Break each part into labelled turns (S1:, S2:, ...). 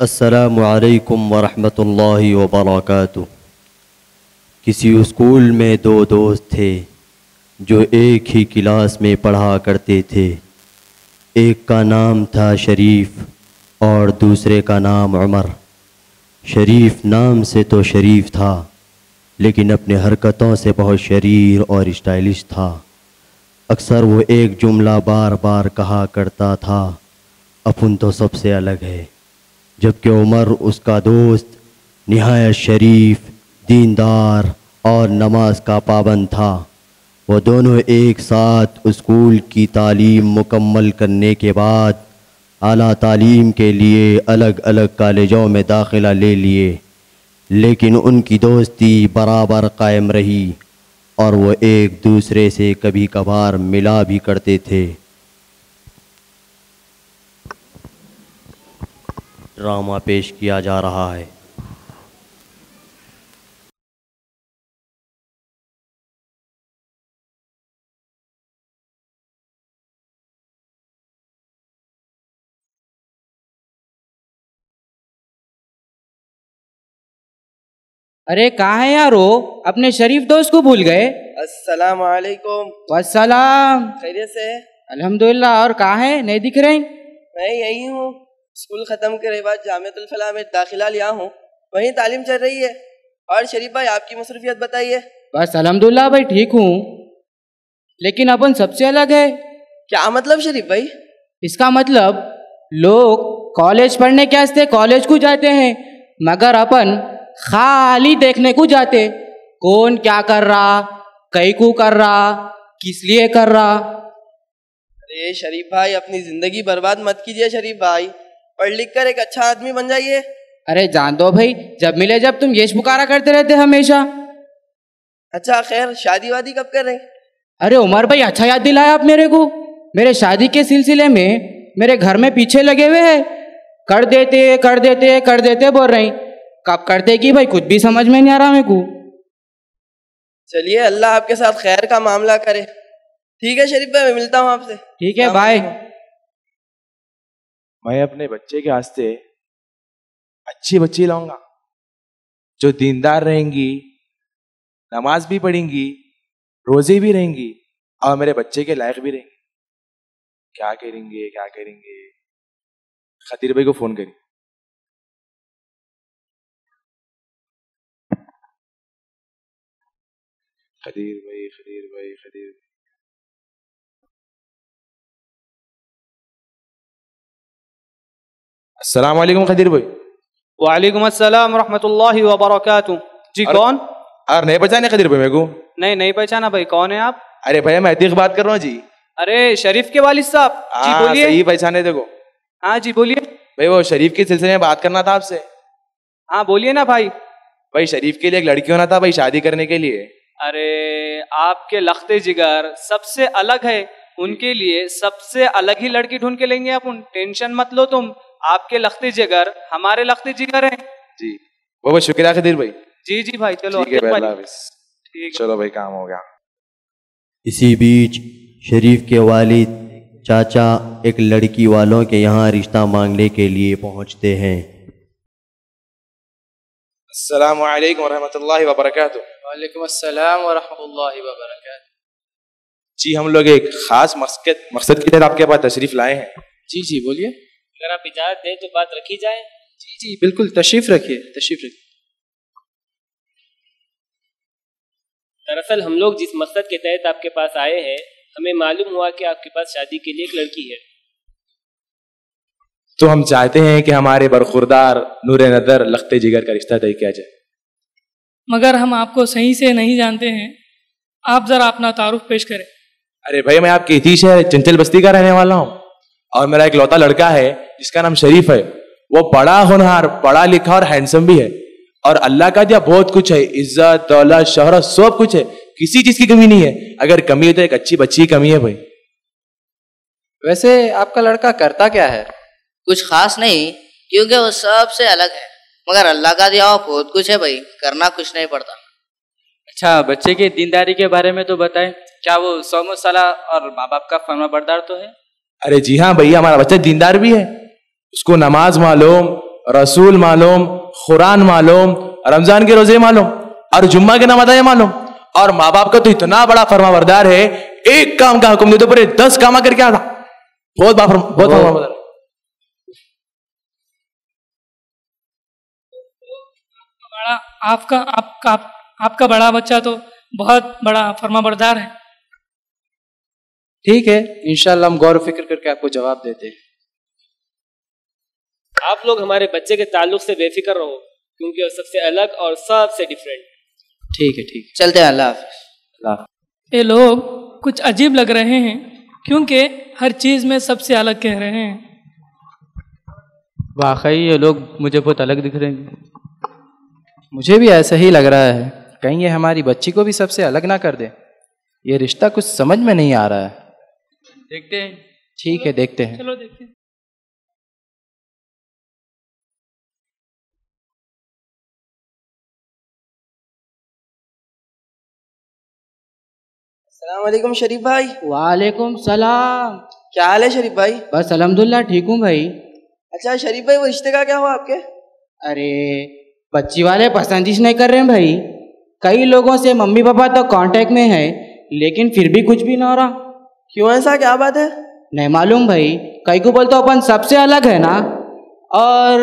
S1: असलकम वरहमतुल्लाहि वबरकातुह किसी स्कूल में दो दोस्त थे, जो एक ही क्लास में पढ़ा करते थे। एक का नाम था शरीफ और दूसरे का नाम उमर। शरीफ नाम से तो शरीफ था, लेकिन अपने हरकतों से बहुत शरीर और स्टाइलिश था। अक्सर वो एक जुमला बार बार कहा करता था, अपन तो सबसे अलग है। जबकि उमर, उसका दोस्त, नहायत शरीफ, दीनदार और नमाज़ का पाबंद था। वो दोनों एक साथ स्कूल की तालीम मुकम्मल करने के बाद आला तालीम के लिए अलग अलग कॉलेजों में दाखिला ले लिए, लेकिन उनकी दोस्ती बराबर कायम रही और वो एक दूसरे से कभी कभार मिला भी करते थे। ड्रामा पेश किया जा रहा है।
S2: अरे कहाँ है यार वो? अपने शरीफ दोस्त को भूल गए।
S3: अस्सलाम। वालेकुम
S2: वसलाम
S3: खैरियत से? है
S2: अल्हम्दुलिल्लाह और कहा है? नहीं दिख रहे?
S3: मैं यही हूँ। स्कूल ख़त्म करे बाद जामियातुल में दाखिला लिया हूँ। वहीं तालीम चल रही है। और शरीफ भाई आपकी मसरूफियत बताइए।
S2: बस अलहमदुल्ला भाई ठीक हूँ। लेकिन अपन सबसे अलग है।
S3: क्या मतलब शरीफ भाई?
S2: इसका मतलब लोग कॉलेज पढ़ने के वास्ते कॉलेज को जाते हैं मगर अपन खाली देखने को जाते। कौन क्या कर रहा कई को कर रहा किस लिए कर रहा?
S3: अरे शरीफ भाई अपनी ज़िंदगी बर्बाद मत कीजिए शरीफ भाई। पढ़ लिख कर एक अच्छा आदमी बन जाइए।
S2: अरे जान दो भाई जब मिले जब तुम यश पुकारा करते रहते हमेशा।
S3: अच्छा खैर शादी वादी कब कर? रहे
S2: अरे उमर भाई अच्छा याद दिलाया आप मेरे को। मेरे शादी के सिलसिले में मेरे घर में पीछे लगे हुए है। कर देते कर देते कर देते बोल रही। कब करते कि भाई कुछ भी समझ में नहीं आ रहा मेरे को।
S3: चलिए अल्लाह आपके साथ खैर का मामला करे। ठीक है शरीफ भाई मिलता हूँ आपसे।
S2: ठीक है बाय
S4: मैं अपने बच्चे के वास्ते अच्छी बच्ची लाऊँगा, जो दीनदार रहेंगी, नमाज़ भी पढ़ेंगी, रोज़े भी रहेंगी, और मेरे बच्चे के लायक भी रहेंगी। क्या करेंगे क्या करेंगे? खतीर भाई को फ़ोन करें। खदीर भाई खदीर भाई खदीर भाई। अस्सलाम वालेकुम खदीर भाई
S5: वालेकुम अस्सलाम रहमतुल्लाहि व बरकातुहू जी
S4: अरे-
S5: कौन
S4: और नहीं पहचाने खदीर भाई मेरे को
S5: नहीं नहीं पहचाना भाई कौन है आप
S4: अरे भैया मैं अतीक बात कर रहा हूँ जी
S5: अरे शरीफ के वालिद साहब जी बोलिए
S4: सही पहचाने देखो
S5: हाँ जी बोलिए।
S4: भाई वो शरीफ के सिलसिले में बात करना था आपसे।
S5: हाँ बोलिए ना भाई।
S4: भाई शरीफ के लिए एक लड़की होना था भाई शादी करने के लिए।
S5: अरे आपके लखते जिगर सबसे अलग है। उनके लिए सबसे अलग ही लड़की ढूंढ के लेंगे अपन। टेंशन मत लो तुम। आपके लखते जिगर हमारे लखते जिगर हैं।
S4: जी। बहुत बहुत शुक्रिया खदीर भाई।
S5: जी जी भाई चलो
S4: ठीक है भाई चलो भाई काम हो गया।
S1: इसी बीच शरीफ के वालिद चाचा एक लड़की वालों के यहाँ रिश्ता मांगने के लिए पहुँचते हैं।
S4: अस्सलाम वालेकुम वरहमतुल्लाहि वबरकातुह।
S6: वालेकुम अस्सलाम व रहमतुल्लाहि व बरकातहू
S4: जी हम लोग एक खास मकसद मकसद के तहत आपके पास तशरीफ़ लाए हैं।
S6: जी जी बोलिए।
S7: अगर आप इजाज़त दें तो बात रखी जाए।
S6: जी जी बिल्कुल तशरीफ़ रखिए तशरीफ़ रखिए।
S7: दरअसल हम लोग जिस मकसद के तहत आपके पास आए हैं हमें मालूम हुआ कि आपके पास शादी के लिए एक लड़की है।
S4: तो हम चाहते हैं कि हमारे बरखुरदार नूर नदर लखते जिगर का रिश्ता तय किया जाए।
S8: मगर हम आपको सही से नहीं जानते हैं। आप ज़रा अपना तारुफ पेश करें।
S4: अरे भाई मैं आपके इसी शहर चंचल बस्ती का रहने वाला हूँ। और मेरा एक लौता लड़का है जिसका नाम शरीफ है। वो बड़ा होनहार पढ़ा लिखा और हैंडसम भी है। और अल्लाह का दिया बहुत कुछ है। इज़्ज़त दौलत शोहरत सब कुछ है। किसी चीज़ की कमी नहीं है। अगर कमी है तो एक अच्छी बच्ची की कमी है भाई।
S6: वैसे आपका लड़का करता क्या है?
S9: कुछ खास नहीं क्योंकि वो सबसे अलग है। मगर अल्लाह का दिया हुआ बहुत कुछ है भाई। करना कुछ नहीं पड़ता।
S10: अच्छा बच्चे की दीनदारी के बारे में तो बताएँ। क्या वो सौम सला और माँ बाप का फर्मा बरदार तो है?
S4: अरे जी हाँ भैया हमारा बच्चा दीनदार भी है। उसको नमाज़ मालूम रसूल मालूम कुरान मालूम रमज़ान के रोज़े मालूम और जुम्मा के नमाज़ें मालूम। और माँ बाप का तो इतना बड़ा फरमाबरदार है एक काम का हुक्म दे तो पूरे दस काम करके आता बहुत बड़ा फरमा- बहुत फरमाबरदार।
S8: आपका आपका आप, आपका बड़ा बच्चा तो बहुत बड़ा फर्माबरदार है।
S6: ठीक है इंशाल्लाह हम गौर फ़िक्र करके आपको जवाब देते हैं।
S7: आप लोग हमारे बच्चे के ताल्लुक से बेफिक्र रहो क्योंकि वो सबसे अलग और सबसे डिफरेंट
S6: ठीक है ठीक
S9: चलते हैं अल्लाह
S8: ये लोग कुछ अजीब लग रहे हैं क्योंकि हर चीज़ में सबसे अलग कह रहे हैं।
S10: वाकई ये लोग मुझे बहुत अलग दिख रहे हैं।
S6: मुझे भी ऐसा ही लग रहा है कहीं ये हमारी बच्ची को भी सबसे अलग ना कर दे। ये रिश्ता कुछ समझ में नहीं आ रहा है।
S10: देखते हैं।
S6: ठीक है देखते हैं।
S8: चलो देखते हैं।
S3: वालेकुम शरीफ भाई।
S2: वालेकुम सलाम।
S3: क्या हाल है शरीफ भाई?
S2: बस अलहमदुल्ला ठीक हूँ भाई।
S3: अच्छा शरीफ भाई वो रिश्ते का क्या हुआ आपके?
S2: अरे बच्ची वाले पसंद ही नहीं कर रहे हैं भाई। कई लोगों से मम्मी पापा तो कांटेक्ट में है लेकिन फिर भी कुछ भी ना हो रहा।
S3: क्यों ऐसा क्या बात है?
S2: नहीं मालूम भाई। कई को बोलते अपन सबसे अलग है ना? और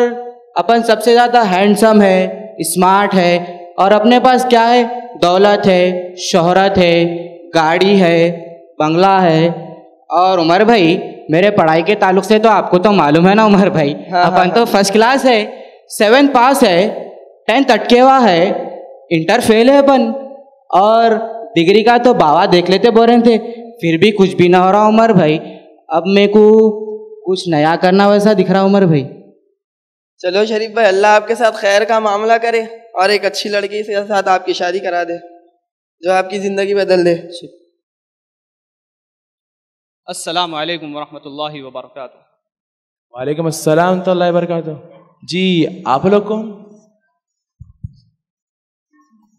S2: अपन सबसे ज़्यादा हैंडसम है स्मार्ट है और अपने पास क्या है? दौलत है शोहरत है गाड़ी है बंगला है। और उमर भाई मेरे पढ़ाई के ताल्लुक से तो आपको तो मालूम है ना उमर भाई।
S3: हाँ,
S2: अपन
S3: हाँ,
S2: तो फ़र्स्ट क्लास है सेवन पास है टेंथ अटकेवा है इंटर फेल है अपन। और डिग्री का तो बाबा देख लेते बोल रहे थे। फिर भी कुछ भी ना हो रहा उमर भाई। अब मेरे को कुछ नया करना वैसा दिख रहा उमर भाई।
S3: चलो शरीफ भाई अल्लाह आपके साथ खैर का मामला करे और एक अच्छी लड़की के साथ आपकी शादी करा दे जो आपकी ज़िंदगी बदल दे।
S5: अस्सलाम वालेकुम वरहमतुल्लाहि वबरकातुहू।
S4: वालेकुम अस्सलाम तो अल्लाह बरकातहू जी आप लोग कौन?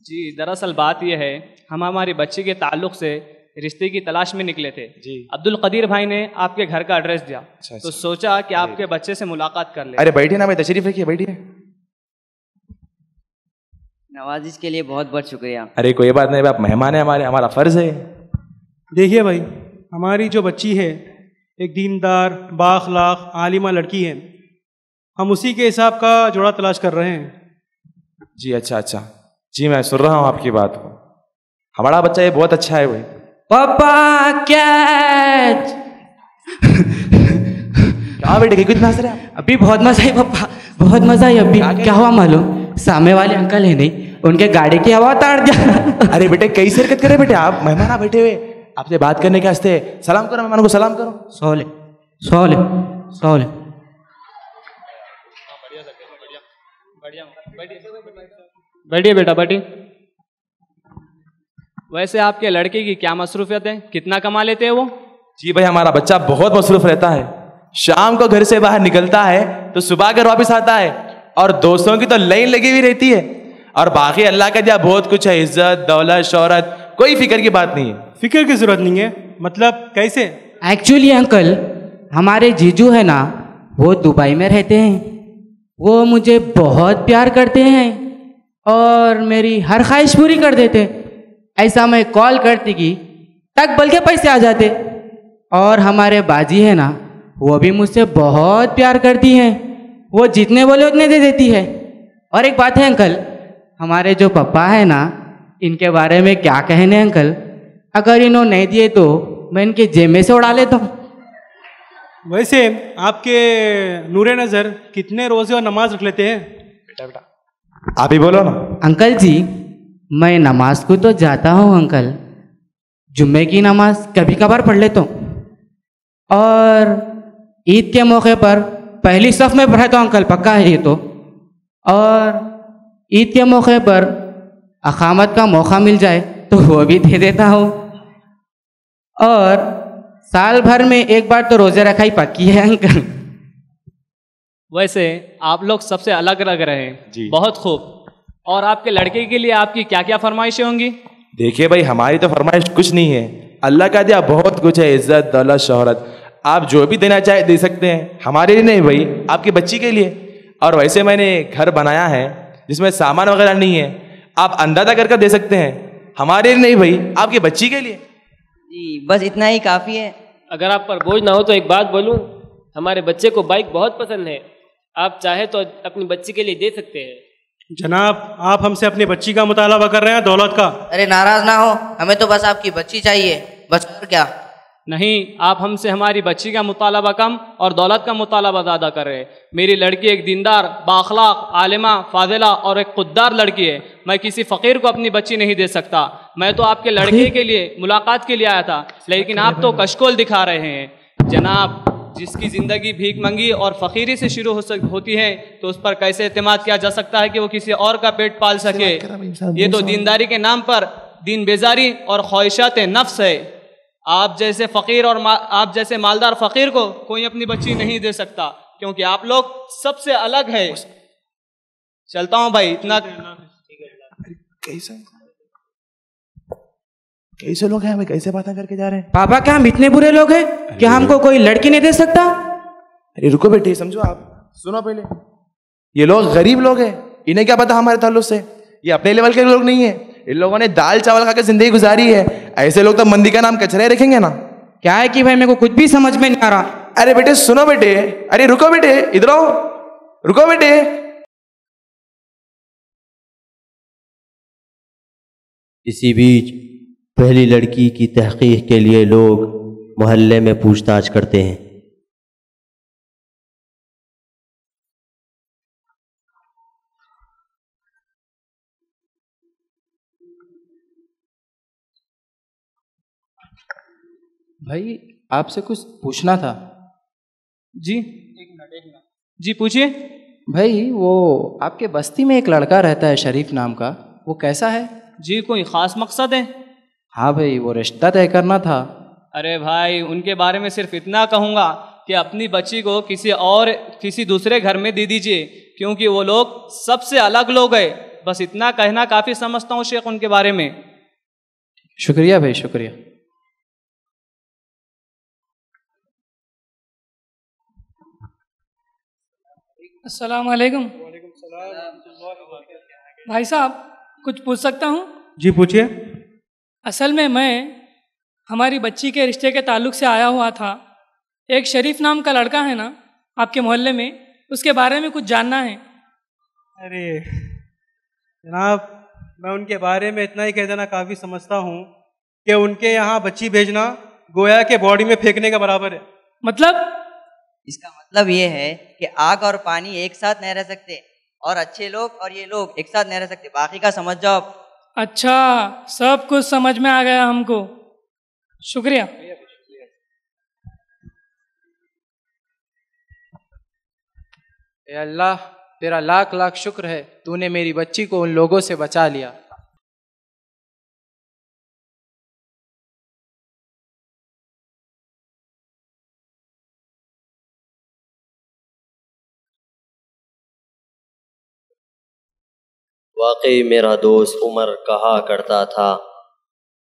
S5: जी दरअसल बात यह है हम हमारी बच्ची के ताल्लुक से रिश्ते की तलाश में निकले थे।
S4: जी।
S5: अब्दुल कदीर भाई ने आपके घर का एड्रेस दिया।
S4: अच्छा,
S5: तो
S4: अच्छा।
S5: सोचा कि आपके बच्चे से मुलाकात कर ले।
S4: अरे बैठिए ना भाई तशरीफ़ रखिए बैठिए।
S11: नवाजिश के लिए बहुत बहुत शुक्रिया।
S4: अरे कोई बात नहीं भाई, आप मेहमान है हमारे हमारा फ़र्ज़ है।
S12: देखिए भाई हमारी जो बच्ची है एक दीनदार बाखलाक आलिमा लड़की है। हम उसी के हिसाब का जोड़ा तलाश कर रहे हैं।
S4: जी अच्छा अच्छा। जी मैं सुन रहा हूँ आपकी बात को। हमारा बच्चा ये बहुत अच्छा है भाई।
S2: पापा कैच
S4: क्या बेटे कुछ हंस रहे हैं
S2: अभी बहुत मज़ा आई पापा। बहुत मज़ा आई अभी। क्या हुआ मालूम? सामने वाले अंकल है नहीं उनके गाड़ी की हवा ताड़ दिया।
S4: अरे बेटे कैसे हरकत करे बेटे आप? मेहमान आप बैठे हुए। आपसे बात करने के वास्ते सलाम करो मेहमान को सलाम करो।
S2: सोले सोले सोले।
S5: बैठिए बेटा बैठिए। वैसे आपके लड़के की क्या मसरूफियत है? कितना कमा लेते हैं वो?
S4: जी भाई हमारा बच्चा बहुत मसरूफ रहता है। शाम को घर से बाहर निकलता है तो सुबह घर वापस आता है और दोस्तों की तो लाइन लगी हुई रहती है। और बाकी अल्लाह का दिया बहुत कुछ है इज़्ज़त दौलत शोहरत कोई फ़िक्र की बात नहीं है।
S12: फ़िक्र की ज़रूरत नहीं है। मतलब कैसे?
S2: एक्चुअली अंकल हमारे जीजू है ना वो दुबई में रहते हैं। वो मुझे बहुत प्यार करते हैं और मेरी हर ख्वाहिश पूरी कर देते ऐसा मैं कॉल करती कि तक बल के पैसे आ जाते। और हमारे बाजी है ना वो भी मुझसे बहुत प्यार करती हैं। वो जितने बोले उतने दे देती है। और एक बात है अंकल हमारे जो पापा है ना इनके बारे में क्या कहने अंकल? अगर इन्होंने नहीं दिए तो मैं इनके जेब में से उड़ा लेता हूँ।
S12: वैसे आपके नूरे नज़र कितने रोज़े और नमाज़ रख लेते हैं?
S4: बेटा बेटा आप ही बोलो ना।
S2: अंकल जी मैं नमाज़ को तो जाता हूँ अंकल। जुम्मे की नमाज़ कभी कभार पढ़ लेता हूँ। और ईद के मौके पर पहली सफ में रहता हूँ अंकल पक्का है ये तो। और ईद के मौके पर अकामत का मौका मिल जाए तो वो भी दे देता हूँ। और साल भर में एक बार तो रोज़े रखाई पक्की है अंकल।
S5: वैसे आप लोग सबसे अलग लग रहे हैं।
S4: जी।
S5: बहुत खूब। और आपके लड़के के लिए आपकी क्या क्या फरमाइशें होंगी?
S4: देखिए भाई हमारी तो फरमाइश कुछ नहीं है। अल्लाह का दिया बहुत कुछ है इज़्ज़त दौलत शोहरत। आप जो भी देना चाहे दे सकते हैं। हमारे लिए नहीं भाई आपकी बच्ची के लिए। और वैसे मैंने घर बनाया है जिसमें सामान वगैरह नहीं है। आप अंदाज़ा कर कर दे सकते हैं। हमारे लिए नहीं भाई आपकी बच्ची के लिए।
S11: जी बस इतना ही काफ़ी है।
S7: अगर आप पर बोझ ना हो तो एक बात बोलूँ हमारे बच्चे को बाइक बहुत पसंद है। आप चाहे तो अपनी बच्ची के लिए दे सकते हैं।
S12: जनाब आप हमसे अपनी बच्ची का मुतालबा कर रहे हैं दौलत का।
S9: अरे नाराज़ ना हो हमें तो बस आपकी बच्ची चाहिए बस और क्या?
S5: नहीं आप हमसे हमारी बच्ची का मुतालबा कम और दौलत का मुतालबा ज़्यादा कर रहे हैं। मेरी लड़की एक दीनदार बाखलाक आलिमा फाजिला और एक खुददार लड़की है। मैं किसी फ़कीर को अपनी बच्ची नहीं दे सकता। मैं तो आपके लड़के के लिए मुलाकात के लिए आया था लेकिन आप तो कशकोल दिखा रहे हैं। जनाब जिसकी ज़िंदगी भीख मंगी और फ़कीरी से शुरू हो सक होती है तो उस पर कैसे अतमाद किया जा सकता है कि वो किसी और का पेट पाल सके? ये तो दीनदारी के नाम पर दीन बेजारी और ख्वाहिशात नफ्स है। आप जैसे फ़कीर और आप जैसे मालदार फ़कीर को कोई अपनी बच्ची नहीं दे सकता क्योंकि आप लोग सबसे अलग है। चलता हूँ भाई इतना
S4: कैसे कैसे लोग हैं भाई कैसे बातें करके जा रहे हैं।
S2: पापा क्या हम इतने बुरे लोग हैं कि हमको कोई लड़की नहीं दे सकता?
S4: अरे रुको बेटे समझो आप। सुनो पहले। ये लोग गरीब लोग हैं इन्हें क्या पता हमारे ताल्लुक से? ये अपने लेवल के लोग नहीं है। इन लोगों ने दाल चावल खा के ज़िंदगी गुजारी है। ऐसे लोग तो मंदी का नाम कचरे रखेंगे ना।
S2: क्या है कि भाई मेरे को कुछ भी समझ में नहीं आ रहा?
S4: अरे बेटे सुनो बेटे। अरे रुको बेटे इधर आओ। रुको बेटे।
S1: इसी बीच पहली लड़की की तहकीक के लिए लोग मोहल्ले में पूछताछ करते हैं।
S6: भाई आपसे कुछ पूछना था।
S5: जी। एक मिनट एक मिनट जी पूछिए।
S6: भाई वो आपके बस्ती में एक लड़का रहता है शरीफ नाम का वो कैसा है?
S5: जी कोई ख़ास मकसद है?
S6: हाँ भाई वो रिश्ता तय करना था।
S5: अरे भाई उनके बारे में सिर्फ़ इतना कहूँगा कि अपनी बच्ची को किसी और किसी दूसरे घर में दे दीजिए क्योंकि वो लोग सबसे अलग लोग हैं। बस इतना कहना काफ़ी समझता हूँ शेख उनके बारे में।
S6: शुक्रिया भाई शुक्रिया।
S8: अस्सलाम वालेकुम। भाई साहब कुछ पूछ सकता हूँ?
S12: जी पूछिए।
S8: असल में मैं हमारी बच्ची के रिश्ते के ताल्लुक से आया हुआ था। एक शरीफ नाम का लड़का है ना आपके मोहल्ले में उसके बारे में कुछ जानना है?
S12: अरे जनाब मैं उनके बारे में इतना ही कह देना काफ़ी समझता हूँ कि उनके यहाँ बच्ची भेजना गोया के बॉडी में फेंकने के बराबर है।
S8: मतलब?
S11: इसका मतलब ये है कि आग और पानी एक साथ नहीं रह सकते और अच्छे लोग और ये लोग एक साथ नहीं रह सकते। बाकी का समझ जाओ। आप।
S8: अच्छा सब कुछ समझ में आ गया हमको। शुक्रिया।
S6: अल्लाह, तेरा लाख लाख शुक्र है, तूने मेरी बच्ची को उन लोगों से बचा लिया।
S1: वाकई मेरा दोस्त उमर कहा करता था,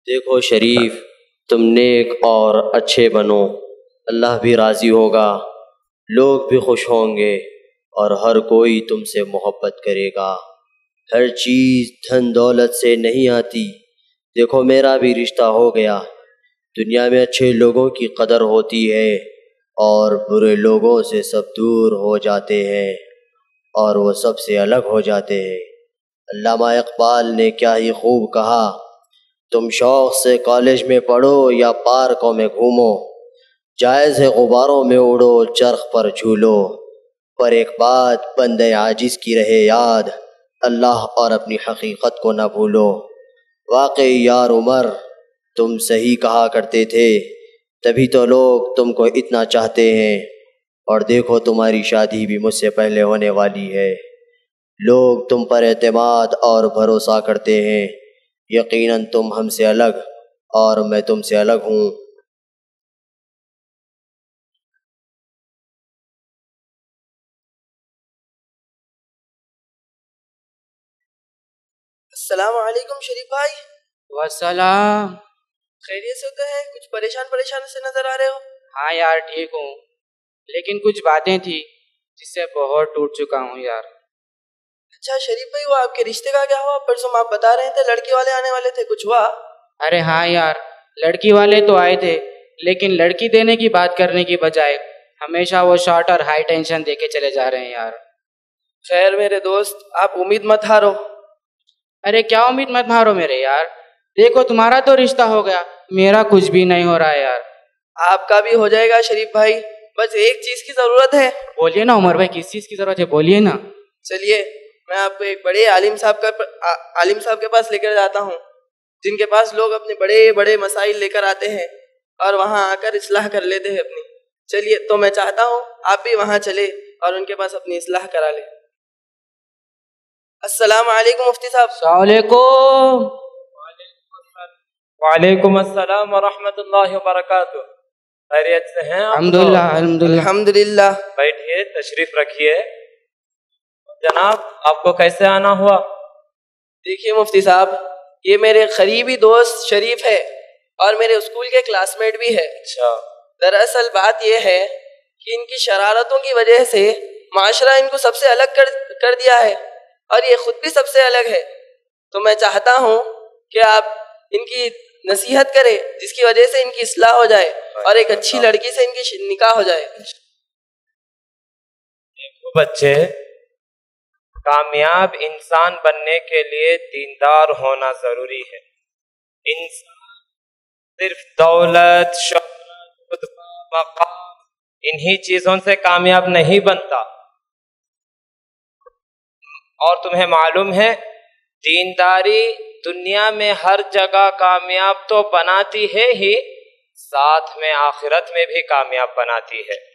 S1: देखो शरीफ, तुम नेक और अच्छे बनो। अल्लाह भी राज़ी होगा, लोग भी खुश होंगे और हर कोई तुमसे मोहब्बत करेगा। हर चीज़ धन दौलत से नहीं आती। देखो मेरा भी रिश्ता हो गया। दुनिया में अच्छे लोगों की कदर होती है और बुरे लोगों से सब दूर हो जाते हैं और वो सबसे अलग हो जाते हैं। अल्लामा इकबाल ने क्या ही खूब कहा, तुम शौक से कॉलेज में पढ़ो या पार्कों में घूमो, जायज़ है गुब्बारों में उड़ो, चरख पर झूलो, पर एक बात बंदे आजिज की रहे याद, अल्लाह और अपनी हकीकत को न भूलो। वाकई यार उमर, तुम सही कहा करते थे, तभी तो लोग तुमको इतना चाहते हैं, और देखो तुम्हारी शादी भी मुझसे पहले होने वाली है। लोग तुम पर एतमाद और भरोसा करते हैं। यकीनन तुम हमसे अलग और मैं तुमसे अलग हूँ।
S3: अस्सलाम वालेकुम शरीफ भाई।
S2: वसलाम
S3: खैरियत से तो है? कुछ परेशान परेशान से नज़र आ रहे हो?
S2: हाँ यार ठीक हूँ। लेकिन कुछ बातें थी
S6: जिससे बहुत टूट चुका हूँ यार।
S3: अच्छा शरीफ भाई वो आपके रिश्ते का क्या हुआ? परसों आप बता रहे थे लड़के वाले आने वाले थे कुछ हुआ?
S2: अरे हाँ यार लड़की वाले तो आए थे लेकिन लड़की देने की बात करने की बजाय हमेशा वो शॉर्ट और हाई टेंशन देके चले जा रहे हैं यार।
S3: खैर मेरे दोस्त आप उम्मीद मत हारो।
S2: अरे क्या उम्मीद मत मारो मेरे यार देखो तुम्हारा तो रिश्ता हो गया मेरा कुछ भी नहीं हो रहा है यार।
S3: आपका भी हो जाएगा शरीफ भाई बस एक चीज़ की ज़रूरत है।
S2: बोलिए ना उमर भाई किस चीज़ की ज़रूरत है बोलिए ना।
S3: चलिए मैं आपको एक बड़े आलिम साहब का आलिम साहब के पास लेकर जाता हूँ। जिनके पास लोग अपने बड़े बड़े मसाइल लेकर आते हैं और वहाँ आकर इसलाह कर लेते हैं अपनी। चलिए तो मैं चाहता हूँ आप भी वहाँ चले और उनके पास अपनी इसलाह करा ले। अस्सलाम वालेकुम मुफ्ती साहब।
S2: वालेकुम।
S13: वालेकुम अस्सलाम वरहमतुल्लाहि वबरकातुह। खैरियत से हैं
S2: अल्हम्दुलिल्लाह अल्हम्दुलिल्लाह
S3: अल्हम्दुलिल्लाह।
S13: बैठिए तशरीफ़ रखिए। जनाब आपको कैसे आना हुआ?
S3: देखिए मुफ्ती साहब ये मेरे करीबी दोस्त शरीफ है और मेरे स्कूल के क्लासमेट भी है।
S13: अच्छा।
S3: दरअसल बात यह है कि इनकी शरारतों की वजह से माशरा इनको सबसे अलग कर कर दिया है और ये खुद भी सबसे अलग है। तो मैं चाहता हूँ कि आप इनकी नसीहत करें जिसकी वजह से इनकी इसलाह हो जाए और एक अच्छी लड़की से इनकी निकाह हो जाए।
S13: बच्चे कामयाब इंसान बनने के लिए दीनदार होना ज़रूरी है। इंसान सिर्फ़ दौलत, शोहरत मकाम, इन्हीं चीज़ों से कामयाब नहीं बनता। और तुम्हें मालूम है, दीनदारी दुनिया में हर जगह कामयाब तो बनाती है ही, साथ में आखिरत में भी कामयाब बनाती है।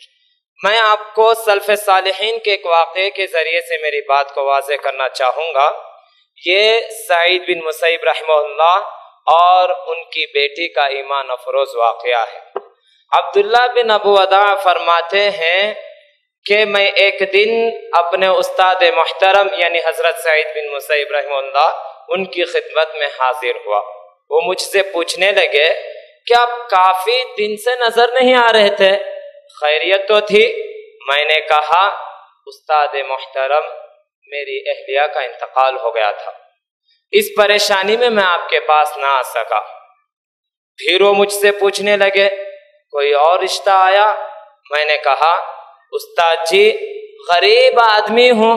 S13: मैं आपको सल्फ सालहीन के एक वाक़े के ज़रिए से मेरी बात को वाज करना चाहूँगा। ये सईद बिन मुसैब रहमल्ला और उनकी बेटी का ईमान अफरोज वाक़ है। अब्दुल्ला बिन अबू अदा फरमाते हैं कि मैं एक दिन अपने उस्ताद मोहतरम, यानी हज़रत सईद बिन मुसैब रहमल्ला उनकी खिदमत में हाजिर हुआ। वो मुझसे पूछने लगे कि आप काफ़ी दिन से नज़र नहीं आ रहे थे? खैरियत तो थी, मैंने कहा, उस्ताद मोहतरम, मेरी अहलिया का इंतकाल हो गया था। इस परेशानी में मैं आपके पास ना आ सका। फिर वो मुझसे पूछने लगे, कोई और रिश्ता आया? मैंने कहा, उस्ताद जी, गरीब आदमी हूँ।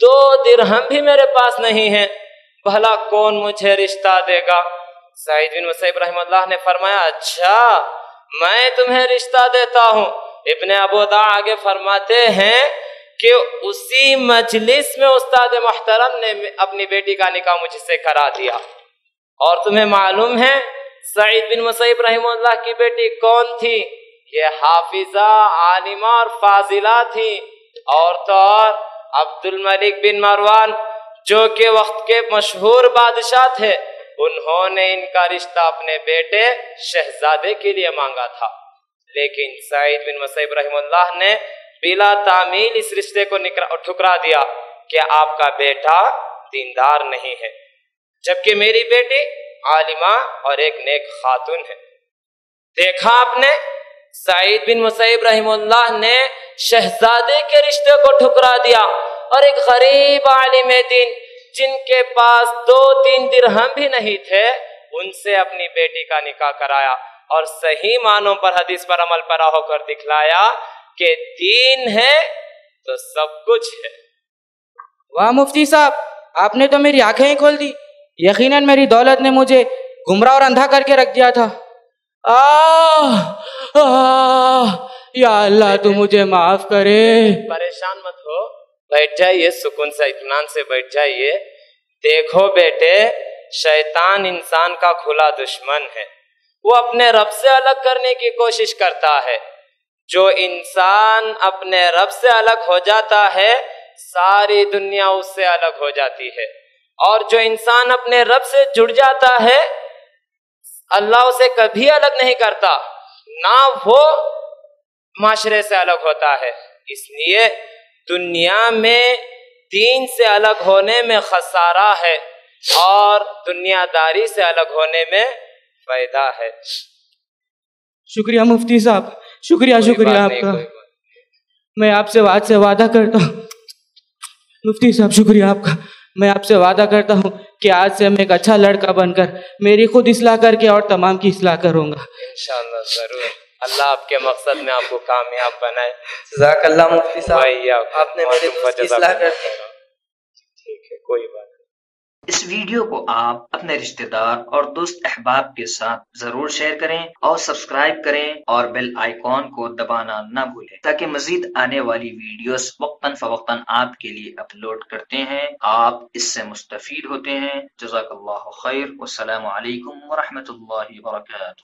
S13: दो दिरहम भी मेरे पास नहीं है। भला कौन मुझे रिश्ता देगा? सईद बिन मुसैब रहमल्लाह ने फरमाया अच्छा मैं तुम्हें रिश्ता देता हूँ। इब्ने अबूदा आगे फरमाते हैं कि उसी मजलिस में उस्ताद मोहतरम ने अपनी बेटी का निकाह मुझसे करा दिया। और तुम्हें मालूम है, सईद बिन मुसैब रहमल्लाह की बेटी कौन थी? ये हाफिजा, आलिमा और फाजिला थी। और तो और अब्दुल मलिक बिन मरवान, जो के वक्त के मशहूर बादशाह थे। उन्होंने इनका रिश्ता अपने बेटे शहजादे के लिए मांगा था। लेकिन सईद बिन मुसैब रहमल्लाह ने बिला तामील इस रिश्ते को ठुकरा दिया कि आपका बेटा दीनदार नहीं है? जबकि मेरी बेटी आलिमा और एक नेक खातून है। देखा आपने, सईद बिन मुसैब रहमल्लाह ने शहजादे के रिश्ते को ठुकरा दिया और एक गरीब आलिम दिन जिनके पास दो तीन दिरहम भी नहीं थे उनसे अपनी बेटी का निकाह कराया और सही मानों पर हदीस पर अमल परा होकर दिखलाया कि दीन है तो सब कुछ है।
S2: वाह मुफ्ती साहब आपने तो मेरी आँखें ही खोल दी। यकीनन मेरी दौलत ने मुझे गुमराह और अंधा करके रख दिया था। आ, आ, या अल्लाह तू मुझे माफ़ करे।
S13: परेशान मत हो। बैठ जाइए, सुकून से इतमान से बैठ जाइए। देखो बेटे, शैतान इंसान का खुला दुश्मन है। वो अपने रब से अलग करने की कोशिश करता है। जो इंसान अपने रब से अलग हो जाता है, सारी दुनिया उससे अलग हो जाती है। और जो इंसान अपने रब से जुड़ जाता है, अल्लाह उसे कभी अलग नहीं करता। ना वो माशरे से अलग होता है। इसलिए दुनिया में दीन से अलग होने में खसारा है और दुनियादारी से अलग होने में फ़ायदा है।
S2: शुक्रिया मुफ्ती साहब शुक्रिया शुक्रिया आपका। मैं आपसे आज से वादा करता हूँ। मुफ्ती साहब शुक्रिया आपका। मैं आपसे वादा करता हूँ कि आज से मैं एक अच्छा लड़का बनकर मेरी खुद इसलाह करके और तमाम की इसलाह करूँगा।
S13: इंशाल्लाह ज़रूर। अल्लाह आपके मकसद में आपको कामयाब बनाए।
S3: जजाकल्ला मुफ्ती साहब। आपने मेरे दोस्त की इस्लाह कर दी
S13: ठीक है कोई बात
S14: इस वीडियो को आप अपने रिश्तेदार और दोस्त अहबाब के साथ ज़रूर शेयर करें और सब्सक्राइब करें और बेल आइकॉन को दबाना न भूलें ताकि मजीद आने वाली वीडियोस वक्तन फवक्तन आपके लिए अपलोड करते हैं। आप इससे मुस्तफ़ीद होते हैं। जजाकल्लाह खैर। वसलाम वरहमतुल्लाहि वबरकातुहू।